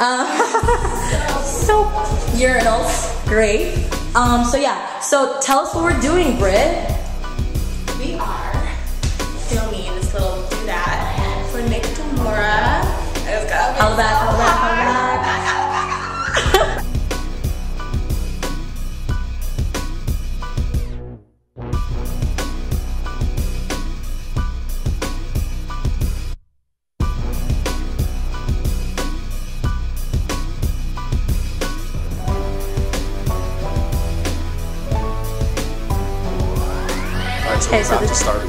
Um, so urinals, great. Um, so yeah. So tell us what we're doing, Britt. Okay, so about to start the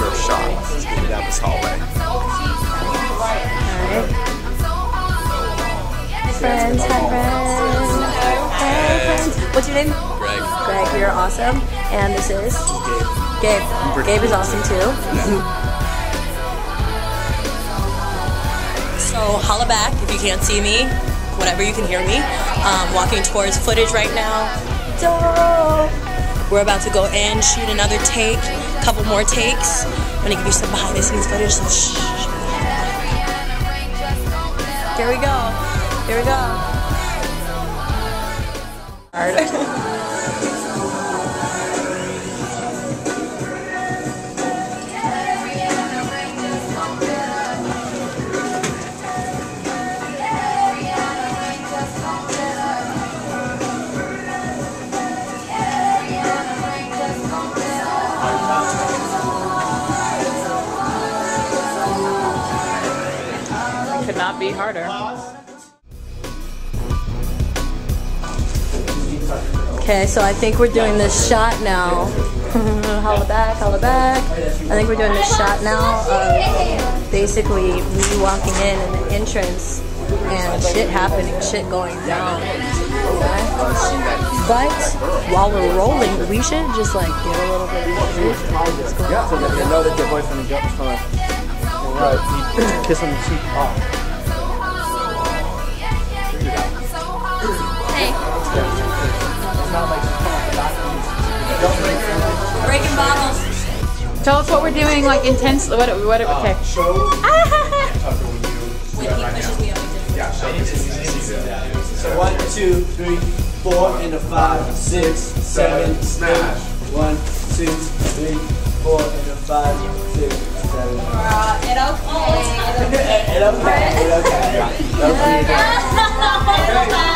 first shot. Let's get down this hallway. Friends, hi friends. Hey friends. What's your name? Greg. Greg, you're awesome. And this is Gabe. Gabe is awesome too. So holla back if you can't see me, whatever you can hear me. Um, walking towards footage right now. We're about to go in, shoot another take, a couple more takes. I'm gonna give you some behind the scenes footage. So shh. Here we go. Here we go. not be harder. Okay, so I think we're doing this shot now. holla back, holla back. I think we're doing this shot now of basically me walking in and the entrance and shit happening, shit going down. Okay? But while we're rolling, we should just like get a little bit of footage of what's going on. So that they know that their boyfriend is coming. Alright, kiss on the cheek. Oh. Breaking bottles. Tell us what we're doing, like intensely. What? What? Okay. When he pushes me up, So one, two, three, four, and a five, six, seven, smash. One, two, three, four, and a five, six, seven. it okay. And okay, and okay.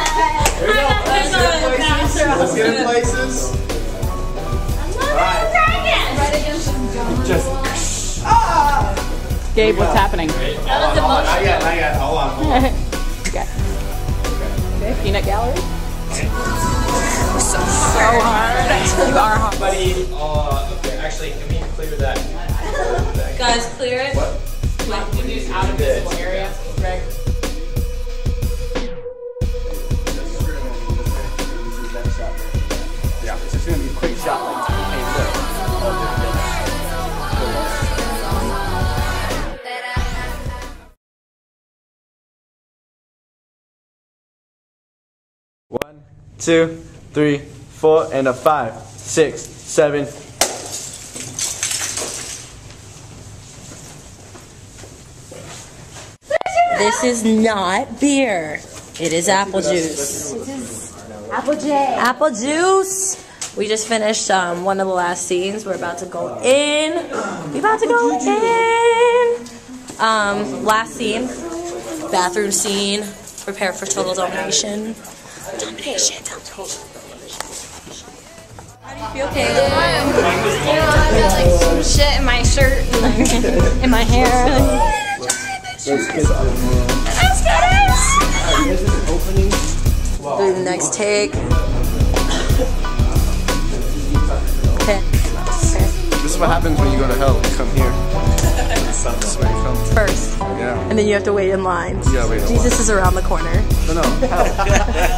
Gabe, what's happening? Not yet, not yet. Hold on. Hold on. Okay. Okay. Peanut gallery. So hard. You are hard. Buddy, uh, okay, actually, can we clear that? Guys, clear it. What? Out of this area, Greg. Yeah, it's just gonna be a quick shot. One, two, three, four, and a five, six, seven. This is not beer. It is apple juice. Apple juice. Apple juice. We just finished um, one of the last scenes. We're about to go in. We about to go in. Um, last scene, bathroom scene. Prepare for total domination. Domination. How do you feel, know, I've got like shit in my shirt and in my hair. Do the next take. Okay. This is what happens when you go to hell. You come here. This is where you come. First. Yeah. And then you have to wait in line. Yeah, wait in Jesus is around the corner. No, no. Hell.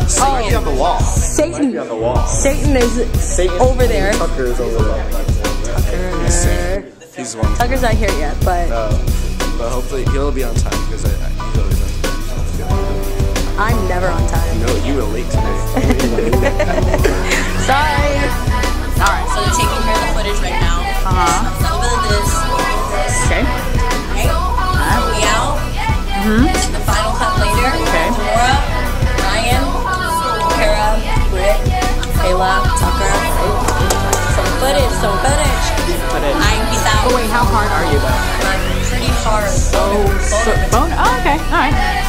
So might be on the wall. Satan. Be on the wall. Satan is Satan. over there. Tucker is over there. Tucker. He's the one. Tucker's not here yet, but Uh, but hopefully he'll be on time because I, I, he's always on time. I'm never on time. No, you were late today. Sorry. Sorry. Uh-huh. Okay. We out. The final cut later. Okay. Ryan, Kara, Britt, Kayla, Tucker. Some footage, some footage. I'm peace out. Oh wait, how hard are you though? I'm pretty hard. So, so bone. Oh, okay. All right.